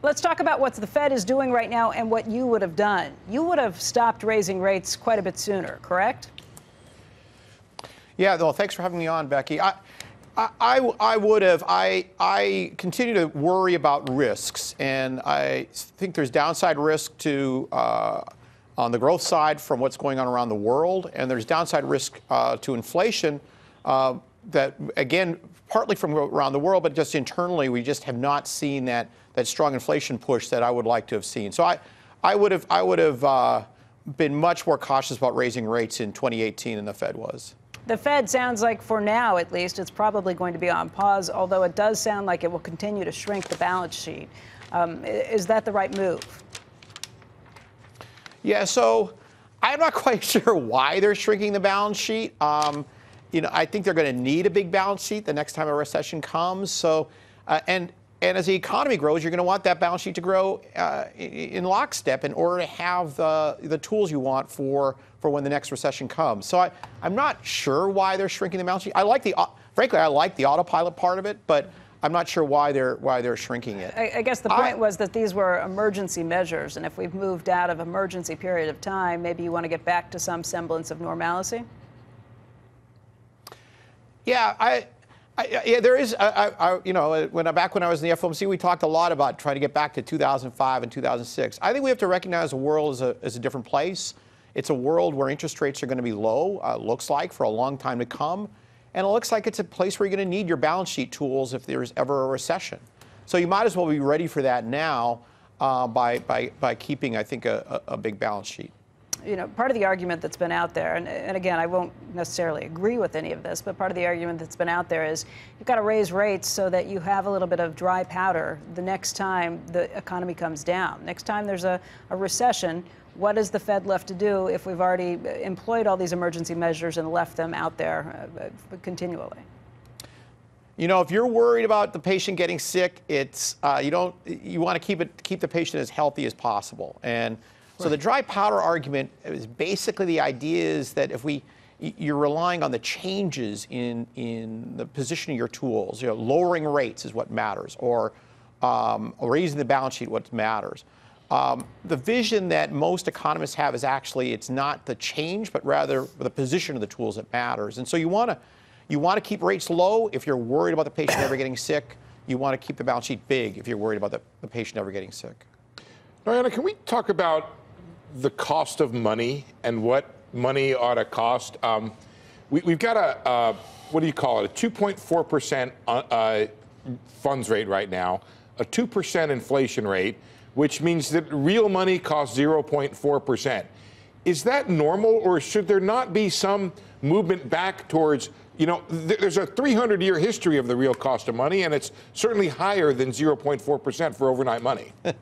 Let's talk about what the Fed is doing right now and what you would have done. You would have stopped raising rates quite a bit sooner, correct? Yeah, well, thanks for having me on, Becky. I, I, I would have. I, I continue to worry about risks, and I think there's downside risk to uh, on the growth side from what's going on around the world, and there's downside risk uh, to inflation uh, that, again, partly from around the world, but just internally, we just have not seen that that strong inflation push that I would like to have seen. So I, I would have, I would have uh, been much more cautious about raising rates in 2018 than the Fed was. The Fed sounds like, for now at least, it's probably going to be on pause, although it does sound like it will continue to shrink the balance sheet. Um, is that the right move? Yeah, so I'm not quite sure why they're shrinking the balance sheet. Um, you know, I think they're going to need a big balance sheet the next time a recession comes. So, uh, and and as the economy grows, you're going to want that balance sheet to grow uh, in lockstep in order to have the, the tools you want for, for when the next recession comes. So I, I'm not sure why they're shrinking the balance sheet. I like the, frankly, I like the autopilot part of it, but I'm not sure why they're why they're shrinking it. I, I guess the point I, was that these were emergency measures, and if we've moved out of emergency period of time, maybe you want to get back to some semblance of normalcy. Yeah, I I, yeah, there is. I, I, you know, when I, back when I was in the FOMC, we talked a lot about trying to get back to 2005 and 2006. I think we have to recognize the world is a, is a different place. It's a world where interest rates are going to be low. Uh, looks like for a long time to come, and it looks like it's a place where you're going to need your balance sheet tools if there's ever a recession. So you might as well be ready for that now uh, by, by by keeping, I think, a, a big balance sheet you know, part of the argument that's been out there, and, and, again, I won't necessarily agree with any of this, but part of the argument that's been out there is you've got to raise rates so that you have a little bit of dry powder the next time the economy comes down. Next time there's a, a recession, what is the Fed left to do if we've already employed all these emergency measures and left them out there uh, continually? You know, if you're worried about the patient getting sick, it's uh, you don't you want to keep it keep the patient as healthy as possible and so the dry powder argument is basically the idea is that if we you're relying on the changes in in the position of your tools, you know, lowering rates is what matters, or um, raising the balance sheet what matters. Um, the vision that most economists have is actually it's not the change, but rather the position of the tools that matters. And so you want to you want to keep rates low if you're worried about the patient ever getting sick. You want to keep the balance sheet big if you're worried about the, the patient ever getting sick. Narayana, can we talk about the cost of money and what money ought to cost. Um, we, have got a, what do you call it, a 2.4% uh, uh, funds rate right now, a 2% inflation rate, which means that real money costs 0.4%. Is that normal, or should there not be some movement back towards, you know, th- there's a 300 year history of the real cost of money, and it's certainly higher than 0.4% for overnight money.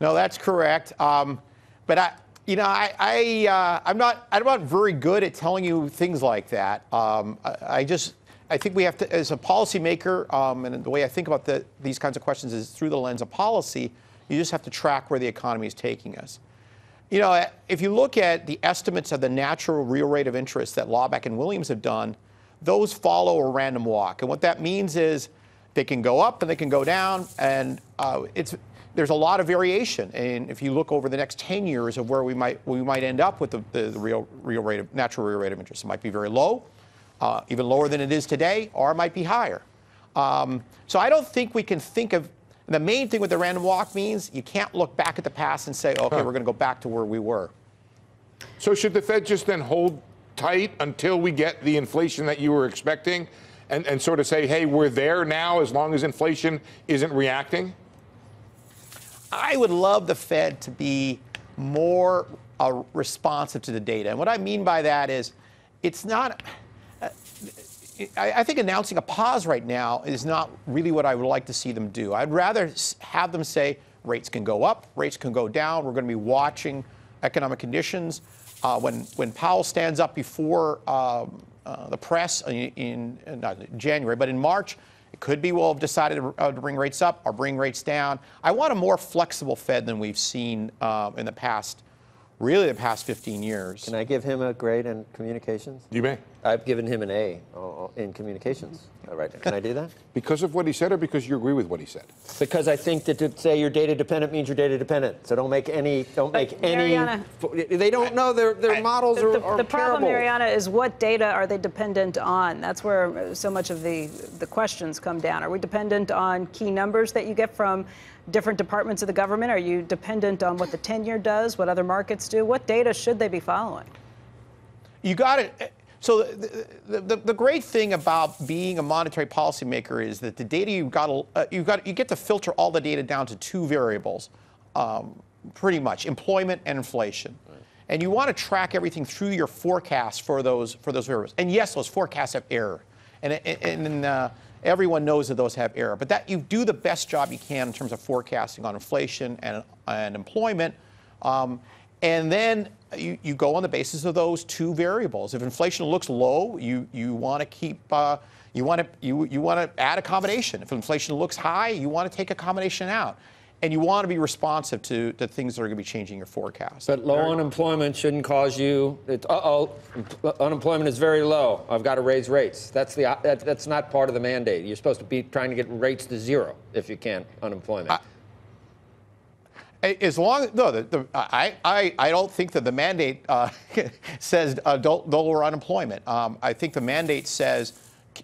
No, that's correct. Um, but I, you know, I, I uh, I'm not, I'm not very good at telling you things like that. Um, I, I, just, I think we have to, as a policymaker, um, and the way I think about the, these kinds of questions is through the lens of policy. You just have to track where the economy is taking us. You know, if you look at the estimates of the natural real rate of interest that Laubach and Williams have done, those follow a random walk. And what that means is they can go up and they can go down, and uh, it's there's a lot of variation. And if you look over the next 10 years of where we might we might end up with the, the, the real real rate of natural real rate of interest, it might be very low, uh, even lower than it is today, or it might be higher. Um, so I don't think we can think of the main thing with the random walk means you can't look back at the past and say, okay, huh. we're going to go back to where we were. So should the Fed just then hold tight until we get the inflation that you were expecting, and, and sort of say, hey, we're there now as long as inflation isn't reacting? I would love the Fed to be more uh, responsive to the data. And what I mean by that is it's not. Uh, I, think announcing a pause right now is not really what I would like to see them do. I'd rather have them say rates can go up, rates can go down. We're going to be watching economic conditions. Uh, when when Powell stands up before um, uh, the press in, in not January, but in March, it could be we'll have decided to, uh, to, bring rates up or bring rates down. I want a more flexible Fed than we've seen uh, in the past, really the past 15 years. Can I give him a grade in communications? You may. I've given him an A uh, in communications. All right, can I do that? Because of what he said, or because you agree with what he said? Because I think that to say you're data dependent means you're data dependent. So don't make any, don't make any. Narayana- They don't know their their models The, are, the- are the problem, terrible. Narayana, is what data are they dependent on? That's where so much of the, the questions come down. Are we dependent on key numbers that you get from different departments of the government? Are you dependent on what the tenure does, what other markets do? What data should they be following? You got it. So the, the, the, the great thing about being a monetary policymaker is that the data you've got, uh, you've got, you get to filter all the data down to two variables, um, pretty much, employment and inflation. And you want to track everything through your forecast for those for those variables. And yes, those forecasts have error, and and, and uh, everyone knows that those have error. But that you do the best job you can in terms of forecasting on inflation and and employment. Um, and then you, you go on the basis of those two variables. If inflation looks low, you, you want to keep, uh, you want to you, you want to add accommodation. If inflation looks high, you want to take accommodation out. And you want to be responsive to, to things that are going to be changing your forecast. But low unemployment shouldn't cause you. It, uh-oh, unemployment is very low. I've got to raise rates. That's the. That, that's not part of the mandate. You're supposed to be trying to get rates to zero if you can. Unemployment. As long no, the, the, I, I, I don't think that the mandate uh, says uh, don't lower unemployment. Um, I think the mandate says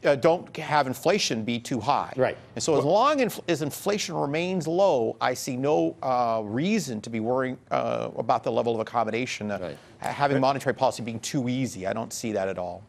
uh, don't have inflation be too high. Right. And so as long inf- as inflation remains low, I see no uh, reason to be worrying uh, about the level of accommodation. Uh, Right. Having monetary policy being too easy, I don't see that at all.